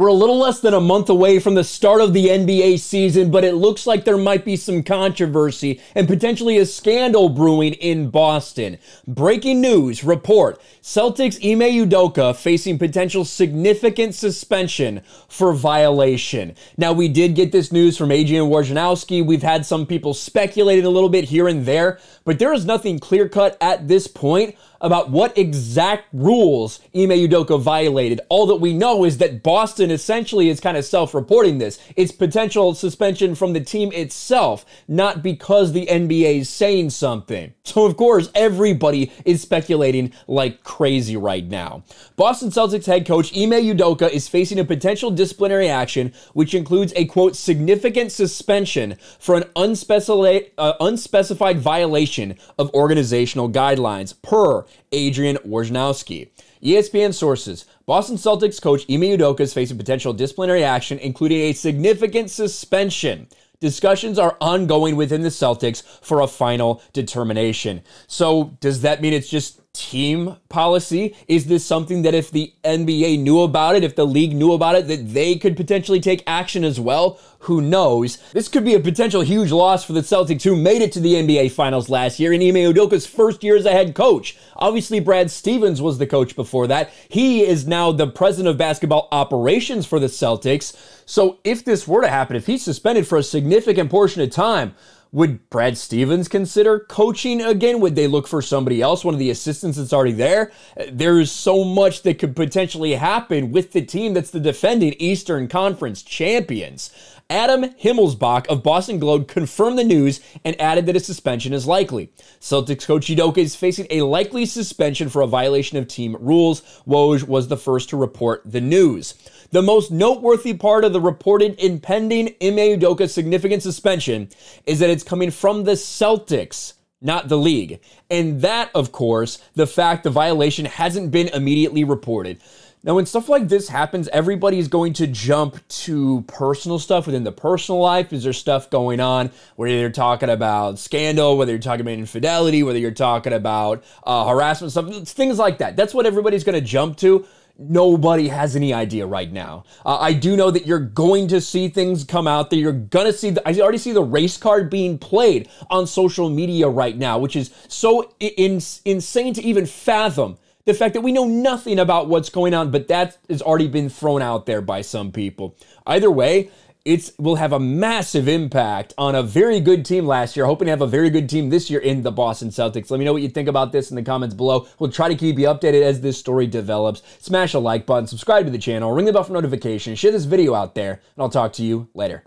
We're a little less than a month away from the start of the NBA season, but it looks like there might be some controversy and potentially a scandal brewing in Boston. Breaking news report Celtics Ime Udoka facing potential significant suspension for violation. Now, we did get this news from Adrian Wojnarowski. We've had some people speculating a little bit here and there, but there is nothing clear cut at this point about what exact rules Ime Udoka violated. All that we know is that Boston essentially is kind of self-reporting this. It's potential suspension from the team itself, not because the NBA is saying something. So of course, everybody is speculating like crazy right now. Boston Celtics head coach Ime Udoka is facing a potential disciplinary action, which includes a quote significant suspension for an unspecified, uh, unspecified violation of organizational guidelines per Adrian Wojnarowski. ESPN sources Boston Celtics coach Ime Udoka is facing potential disciplinary action, including a significant suspension. Discussions are ongoing within the Celtics for a final determination. So, does that mean it's just team policy? Is this something that if the NBA knew about it, if the league knew about it, that they could potentially take action as well? Who knows? This could be a potential huge loss for the Celtics who made it to the NBA Finals last year in Ime Udoka's first year as a head coach. Obviously, Brad Stevens was the coach before that. He is now the president of basketball operations for the Celtics. So if this were to happen, if he's suspended for a significant portion of time, would Brad Stevens consider coaching again? Would they look for somebody else, one of the assistants that's already there? There's so much that could potentially happen with the team that's the defending Eastern Conference champions. Adam Himmelsbach of Boston Globe confirmed the news and added that a suspension is likely. Celtics coach Udoka is facing a likely suspension for a violation of team rules. Woj was the first to report the news. The most noteworthy part of the reported impending Ime Udoka significant suspension is that it's coming from the Celtics not the league. And that, of course, the fact the violation hasn't been immediately reported. Now, when stuff like this happens, everybody's going to jump to personal stuff within the personal life. Is there stuff going on whether you're talking about scandal, whether you're talking about infidelity, whether you're talking about uh, harassment, stuff, things like that? That's what everybody's going to jump to. Nobody has any idea right now. Uh, I do know that you're going to see things come out that You're going to see, the, I already see the race card being played on social media right now, which is so in, insane to even fathom the fact that we know nothing about what's going on, but that has already been thrown out there by some people. Either way, it will have a massive impact on a very good team last year. Hoping to have a very good team this year in the Boston Celtics. Let me know what you think about this in the comments below. We'll try to keep you updated as this story develops. Smash a like button, subscribe to the channel, ring the bell for notifications, share this video out there, and I'll talk to you later.